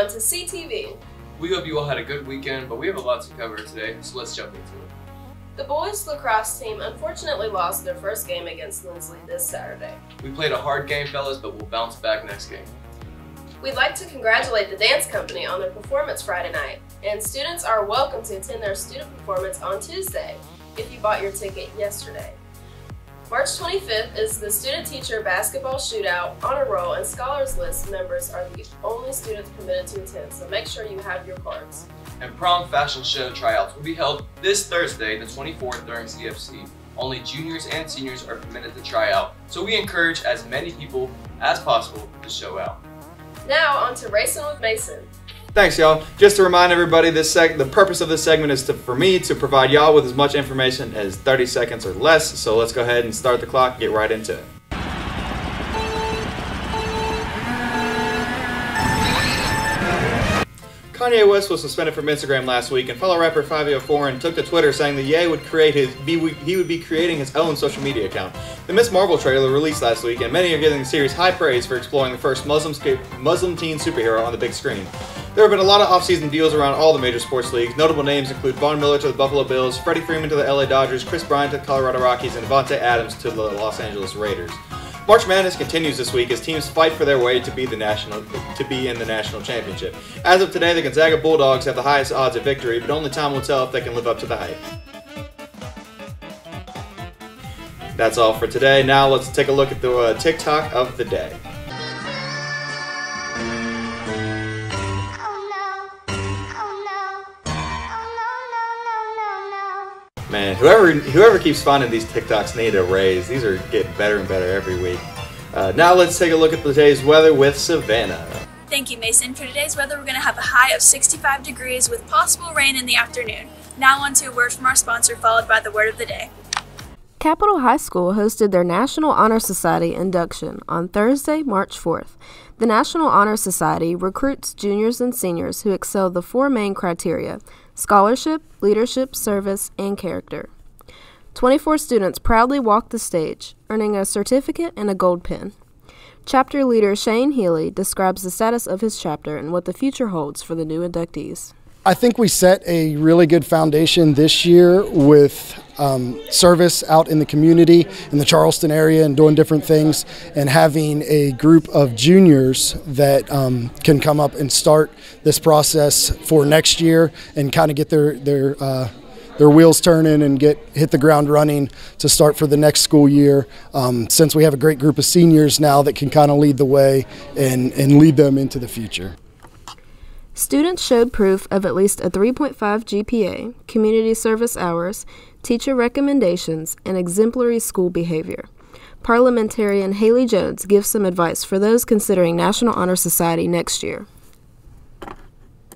everyone to CTV. We hope you all had a good weekend, but we have a lot to cover today, so let's jump into it. The boys lacrosse team unfortunately lost their first game against Lindsley this Saturday. We played a hard game, fellas, but we'll bounce back next game. We'd like to congratulate the dance company on their performance Friday night, and students are welcome to attend their student performance on Tuesday if you bought your ticket yesterday. March 25th is the Student Teacher Basketball Shootout, Honor Roll, and Scholars List members are the only students permitted to attend, so make sure you have your cards. And prom fashion show tryouts will be held this Thursday, the 24th, during CFC. Only juniors and seniors are permitted to try out, so we encourage as many people as possible to show out. Now on to Racing with Mason. Thanks, y'all. Just to remind everybody, this seg- the purpose of this segment is to, for me to provide y'all with as much information as 30 seconds or less. So let's go ahead and start the clock get right into it. Kanye West was suspended from Instagram last week, and fellow rapper Fivio Foreign took to Twitter saying that Ye would create his be, he would be creating his own social media account. The Miss Marvel trailer released last week, and many are giving the series high praise for exploring the first Muslim Muslim teen superhero on the big screen. There have been a lot of offseason deals around all the major sports leagues. Notable names include Von Miller to the Buffalo Bills, Freddie Freeman to the LA Dodgers, Kris Bryant to the Colorado Rockies, and Davante Adams to the Los Angeles Raiders. March Madness continues this week as teams fight for their way to be the national to be in the national championship. As of today, the Gonzaga Bulldogs have the highest odds of victory, but only time will tell if they can live up to the hype. That's all for today. Now let's take a look at the uh, TikTok of the day. Man, whoever whoever keeps finding these TikToks need a raise. These are getting better and better every week. Uh, now let's take a look at today's weather with Savannah. Thank you, Mason. For today's weather, we're going to have a high of 65 degrees with possible rain in the afternoon. Now on to a word from our sponsor, followed by the word of the day. Capital High School hosted their National Honor Society induction on Thursday, March 4th. The National Honor Society recruits juniors and seniors who excel the four main criteria scholarship, leadership, service, and character. 24 students proudly walked the stage, earning a certificate and a gold pin. Chapter leader Shane Healy describes the status of his chapter and what the future holds for the new inductees. I think we set a really good foundation this year with um, service out in the community in the Charleston area and doing different things, and having a group of juniors that um, can come up and start this process for next year and kind of get their their uh, their wheels turning and get hit the ground running to start for the next school year. Um, since we have a great group of seniors now that can kind of lead the way and, and lead them into the future. Students showed proof of at least a 3.5 GPA, community service hours, teacher recommendations, and exemplary school behavior. Parliamentarian Haley Jones gives some advice for those considering National Honor Society next year.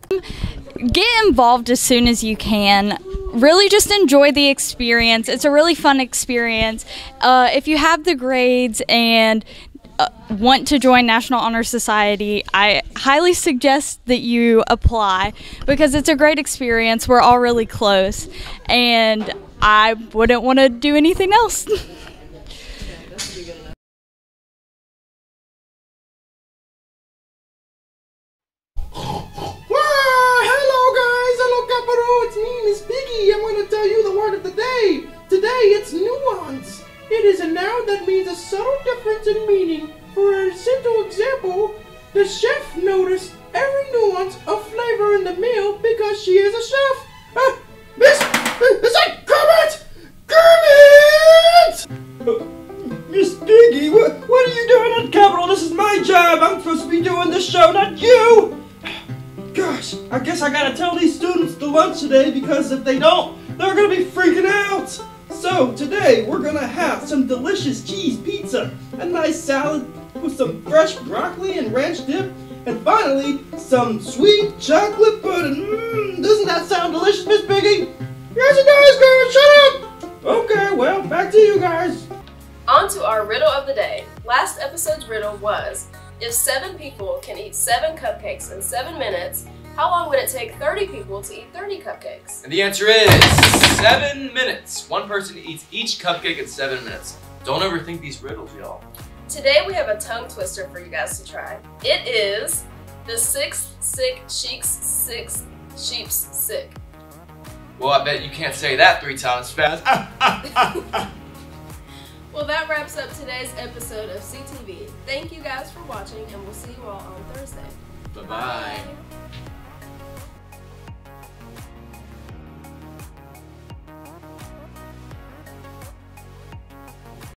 Get involved as soon as you can. Really just enjoy the experience. It's a really fun experience. Uh, if you have the grades and uh, want to join National Honor Society, I highly suggest that you apply because it's a great experience. We're all really close, and I wouldn't want to do anything else. a noun that means a subtle difference in meaning. For a simple example, the chef noticed every nuance of flavor in the meal because she is a chef. Uh, Miss, is that Kermit? Kermit! Miss Piggy, what, what are you doing on Capital? This is my job. I'm supposed to be doing this show, not you. Gosh, I guess I gotta tell these students to lunch today because if they don't, they're gonna be freaking out. So today we're gonna have some delicious cheese pizza, a nice salad with some fresh broccoli and ranch dip, and finally some sweet chocolate pudding. Mmm, doesn't that sound delicious, Miss Piggy? Yes, it does, girl. Shut up. Okay, well, back to you guys. On to our riddle of the day. Last episode's riddle was if seven people can eat seven cupcakes in seven minutes, how long would it take 30 people to eat 30 cupcakes? And the answer is seven minutes. One person eats each cupcake in seven minutes. Don't overthink these riddles, y'all. Today we have a tongue twister for you guys to try. It is the six sick cheeks, six sheep's sick. Well, I bet you can't say that three times fast. well, that wraps up today's episode of CTV. Thank you guys for watching, and we'll see you all on Thursday. Bye-bye.